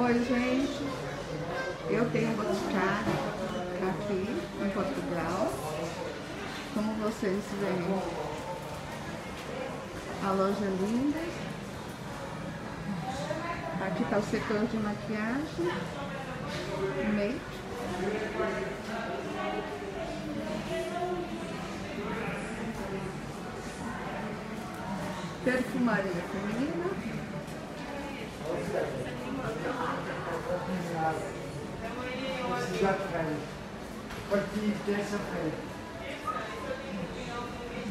Oi, gente. Eu tenho boticário aqui em Portugal. Como vocês veem, a loja é linda. Aqui está o setor de maquiagem, make. Perfumaria feminina.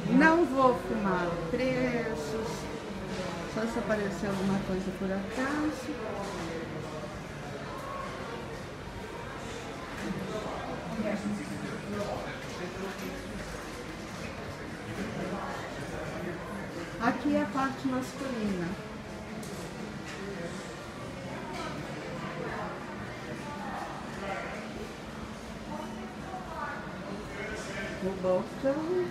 Não vou filmar preços, só se aparecer alguma coisa por acaso. Aqui é a parte masculina. O balcão.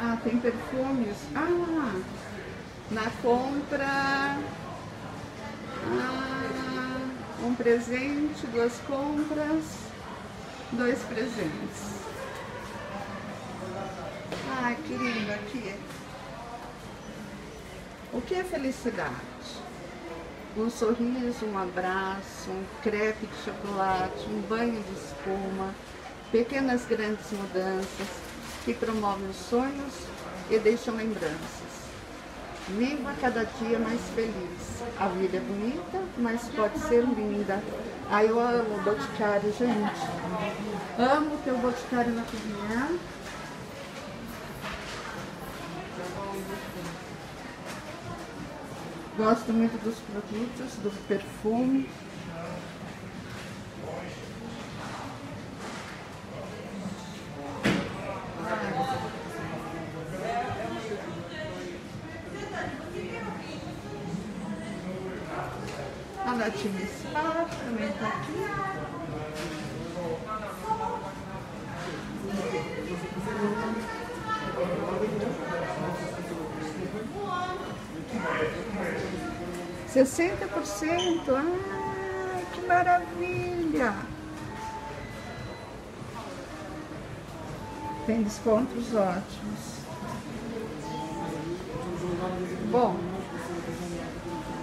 Ah, tem perfumes. Ah, na compra. Ah, um presente, duas compras, dois presentes. Ai, que lindo aqui. O que é felicidade? Um sorriso, um abraço, um crepe de chocolate, um banho de espuma, pequenas grandes mudanças que promovem os sonhos e deixam lembranças. Viva cada dia mais feliz. A vida é bonita, mas pode ser linda. Ai, eu amo o Boticário, gente. Amo o Boticário na cozinha. Gosto muito dos produtos, do perfume. A Nativa Spa também está aqui. Sessenta por cento, ai que maravilha! Tem descontos ótimos. Bom,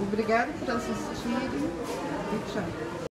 obrigado por assistirem e tchau.